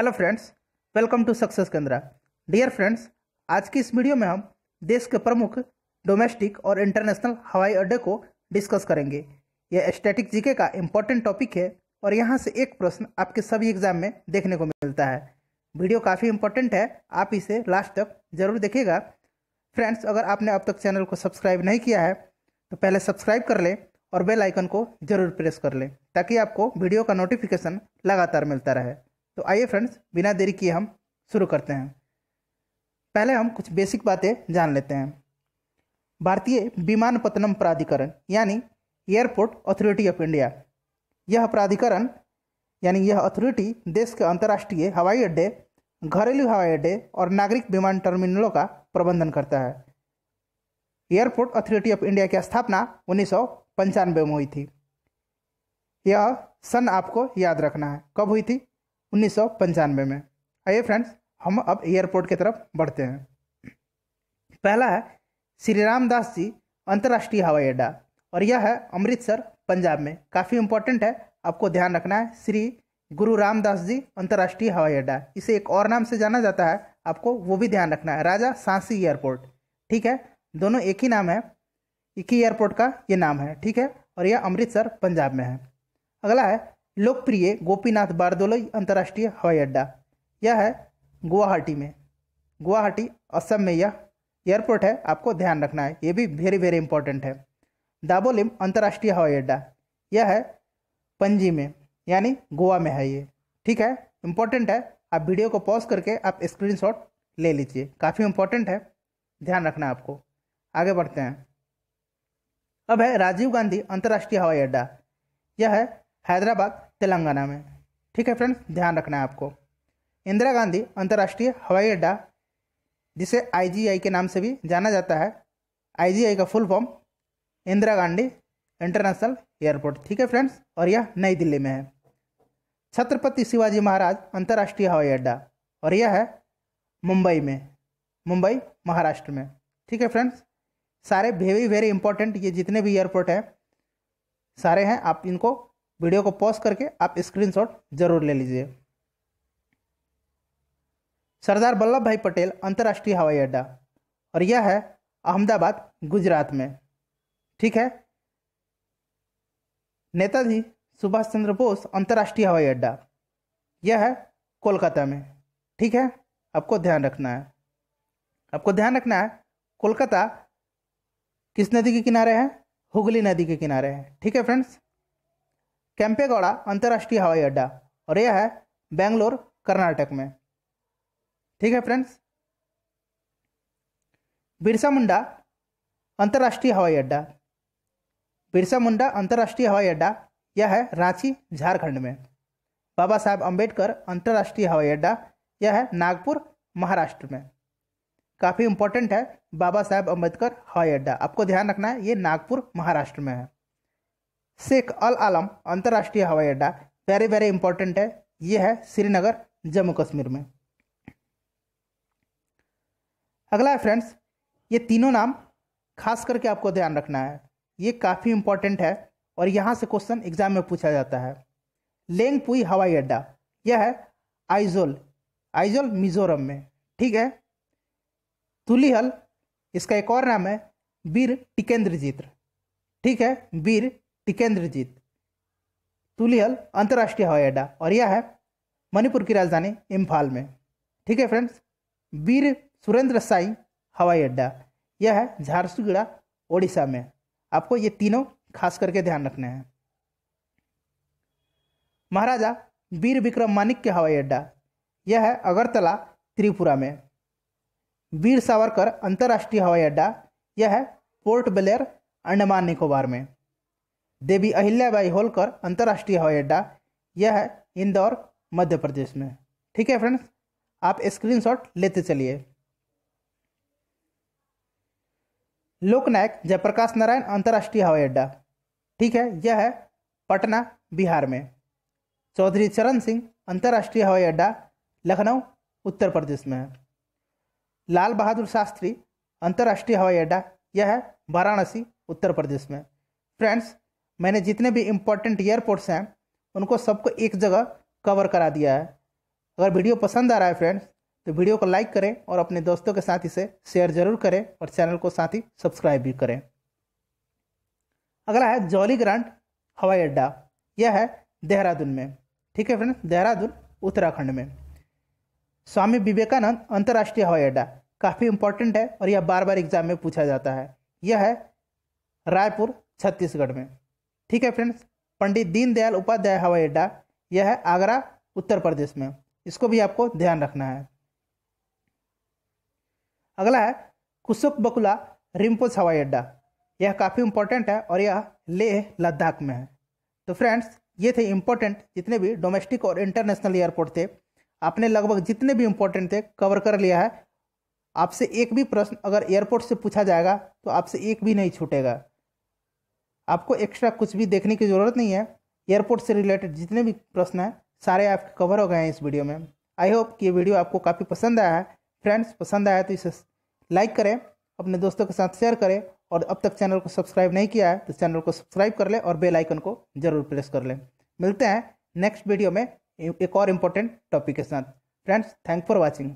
Hello friends, welcome to success Kendra. Dear friends, आज की इस वीडियो में हम देश के प्रमुख डोमेस्टिक और इंटरनेशनल हवाई अड्डे को डिस्कस करेंगे। यह स्टैटिक जीके का इम्पोर्टेंट टॉपिक है और यहाँ से एक प्रश्न आपके सभी एग्ज़ाम में देखने को मिलता है। वीडियो काफ़ी इंपॉर्टेंट है, आप इसे लास्ट तक ज़रूर देखिएगा। फ्रेंड्स, अगर आपने अब तक चैनल को सब्सक्राइब नहीं किया है तो पहले सब्सक्राइब कर लें और बेल आइकन को ज़रूर प्रेस कर लें, ताकि आपको वीडियो का नोटिफिकेशन लगातार मिलता रहे। तो आइए फ्रेंड्स बिना देरी किए हम शुरू करते हैं। पहले हम कुछ बेसिक बातें जान लेते हैं। भारतीय विमानपत्तनम प्राधिकरण, यानी एयरपोर्ट अथॉरिटी ऑफ़ इंडिया यह प्राधिकरण, यानी यह अथॉरिटी देश के अंतर्राष्ट्रीय हवाई अड्डे, घरेलू हवाई अड्डे और नागरिक विमान टर्मिनलों का प्रबंधन करता है। एयरपोर्ट अथॉरिटी ऑफ़ इंडिया की स्थापना उन्नीस सौ पंचानबे में हुई थी। यह सन आपको याद रखना है। कब हुई थी? उन्नीस सौ पंचानवे में। आइए फ्रेंड्स हम अब एयरपोर्ट की तरफ़ बढ़ते हैं। पहला है, श्री रामदास जी, अंतर्राष्ट्रीय हवाई अड्डा। और यह है अमृतसर, पंजाब में। काफ़ी इंपॉर्टेंट है, आपको ध्यान रखना है, श्री गुरु रामदास जी, अंतर्राष्ट्रीय हवाई अड्डा। इसे एक और नाम से जाना जाता है, आपको वो भी ध्यान रखना है, राजा सांसी एयरपोर्ट। ठीक है, दोनों एक ही नाम है, एक ही एयरपोर्ट का ये नाम है। ठीक है, और यह अमृतसर, पंजाब में है। अगला है लोकप्रिय गोपीनाथ बारदोलई अंतर्राष्ट्रीय हवाई अड्डा। यह है गुवाहाटी में। गुवाहाटी, असम में यह एयरपोर्ट है, आपको ध्यान रखना है। ये भी वेरी वेरी इंपॉर्टेंट है। दाबोलिम अंतर्राष्ट्रीय हवाई अड्डा। यह है पणजी में, यानी गोवा में है ये। ठीक है? इंपॉर्टेंट है। आप वीडियो को पॉज करके आप स्क्रीनशॉट ले लीजिए। काफ़ी इंपॉर्टेंट है। ध्यान रखना है आपको। आगे बढ़ते हैं। अब है राजीव गांधी अंतर्राष्ट्रीय हवाई अड्डा। यह है हैदराबाद, तेलंगाना में। ठीक है फ्रेंड्स, ध्यान रखना है आपको। इंदिरा गांधी अंतर्राष्ट्रीय हवाई अड्डा, जिसे आईजीआई के नाम से भी जाना जाता है आईजीआई का full form Indira Gandhi international airport ठीक है फ्रेंड्स, और यह नई दिल्ली में है। छत्रपति शिवाजी महाराज अंतर्राष्ट्रीय हवाई अड्डा, और यह है मुंबई में, मुंबई, महाराष्ट्र में। ठीक है फ्रेंड्स, सारे वेरी वेरी इंपॉर्टेंट ये जितने भी एयरपोर्ट हैं, सारे हैं, आप इनको वीडियो को पॉज करके आप स्क्रीनशॉट ज़रूर ले लीजिए। सरदार वल्लभ भाई पटेल अंतर्राष्ट्रीय हवाई अड्डा, और यह है अहमदाबाद, गुजरात में। ठीक है? नेताजी सुभाष चंद्र बोस अंतर्राष्ट्रीय हवाई अड्डा, यह है कोलकाता में। ठीक है? आपको ध्यान रखना है। आपको ध्यान रखना है, कोलकाता किस नदी के किनारे है? हुगली नदी के किनारे है। ठीक है फ्रेंड्स कैंपेगौड़ा अंतर्राष्ट्रीय हवाई अड्डा और यह है बेंगलोर, कर्नाटक में। ठीक है फ्रेंड्स? बिरसा मुंडा अंतर्राष्ट्रीय हवाई अड्डा। बिरसा मुंडा अंतर्राष्ट्रीय हवाई अड्डा, यह है रांची, झारखंड में। बाबा साहब अंबेडकर अंतर्राष्ट्रीय हवाई अड्डा, यह है नागपुर, महाराष्ट्र में। काफ़ी इंपॉर्टेंट है बाबा साहब अंबेडकर हवाई अड्डा। आपको ध्यान रखना है, ये नागपुर, महाराष्ट्र में है। शेख अल आलम अंतर्राष्ट्रीय हवाई अड्डा वेरी वेरी इंपॉर्टेंट है। ये है श्रीनगर, जम्मू कश्मीर में। अगला है फ्रेंड्स ये तीनों नाम खास करके आपको ध्यान रखना है। ये काफ़ी इंपॉर्टेंट है और यहाँ से क्वेश्चन एग्ज़ाम में पूछा जाता है। लेंगपुई हवाई अड्डा, यह है आइजोल आइजोल, मिजोरम में। ठीक है? तुलिहल, इसका एक और नाम है, वीर टिकेंद्र टिकेंद्रजीत। ठीक है? वीर टिकेंद्रजीत तुलिहल अंतर्राष्ट्रीय हवाई अड्डा और यह है मणिपुर की राजधानी इम्फाल में। ठीक है फ्रेंड्स वीर सुरेंद्र साई हवाई अड्डा यह है झारसुगुड़ा, ओडिशा में। आपको ये तीनों खास करके ध्यान रखने हैं। महाराजा वीर विक्रम मानिक्य हवाई अड्डा यह है अगरतला, त्रिपुरा में। वीर सावरकर, अंतर्राष्ट्रीय हवाई अड्डा यह है पोर्ट ब्लेयर, अंडमान निकोबार में। देवी अहिल्याबाई होलकर अंतर्राष्ट्रीय हवाई अड्डा, यह है इंदौर, मध्य प्रदेश में। ठीक है फ्रेंड्स आप स्क्रीनशॉट लेते चलिए। लोकनायक जयप्रकाश नारायण, अंतर्राष्ट्रीय हवाई अड्डा। ठीक है, यह है पटना, बिहार में। चौधरी चरण सिंह, अंतर्राष्ट्रीय हवाई अड्डा, लखनऊ, उत्तर प्रदेश में। है लाल बहादुर शास्त्री, अंतर्राष्ट्रीय हवाई अड्डा, यह है वाराणसी, उत्तर प्रदेश में। फ्रेंड्स मैंने जितने भी इम्पोर्टेंट एयरपोर्ट्स हैं, उनको सबको एक जगह कवर करा दिया है। अगर वीडियो पसंद आ रहा है फ्रेंड्स तो वीडियो को लाइक करें और अपने दोस्तों के साथ इसे शेयर ज़रूर करें और चैनल को साथ ही सब्सक्राइब भी करें। अगला है जॉली ग्रांट हवाई अड्डा। यह है देहरादून में। ठीक है फ्रेंड्स देहरादून, उत्तराखंड में। स्वामी विवेकानंद अंतर्राष्ट्रीय हवाई अड्डा। काफ़ी इंपॉर्टेंट है और यह बार बार एग्ज़ाम में पूछा जाता है। यह है रायपुर, छत्तीसगढ़ में। ठीक है फ्रेंड्स? पंडित दीनदयाल उपाध्याय हवाई अड्डा, यह है आगरा, उत्तर प्रदेश में। इसको भी आपको ध्यान रखना है। अगला है कुसुक बकुला रिम्पोस हवाई अड्डा। यह काफ़ी इंपॉर्टेंट है और यह लेह लद्दाख में है। तो फ्रेंड्स, ये थे इंपॉर्टेंट जितने भी डोमेस्टिक और इंटरनेशनल एयरपोर्ट थे। आपने लगभग जितने भी इंपॉर्टेंट थे कवर कर लिया है। आपसे एक भी प्रश्न अगर एयरपोर्ट से पूछा जाएगा तो आपसे एक भी नहीं छूटेगा। आपको एक्स्ट्रा कुछ भी देखने की ज़रूरत नहीं है। एयरपोर्ट से रिलेटेड जितने भी प्रश्न हैं, सारे आपके कवर हो गए हैं इस वीडियो में। आई होप कि ये वीडियो आपको काफ़ी पसंद आया है। फ्रेंड्स पसंद आया तो इसे लाइक करें, अपने दोस्तों के साथ शेयर करें और अब तक चैनल को सब्सक्राइब नहीं किया है तो चैनल को सब्सक्राइब कर लें और बेल आइकन को ज़रूर प्रेस कर लें। मिलते हैं नेक्स्ट वीडियो में एक और इम्पोर्टेंट टॉपिक के साथ। Friends thank for watching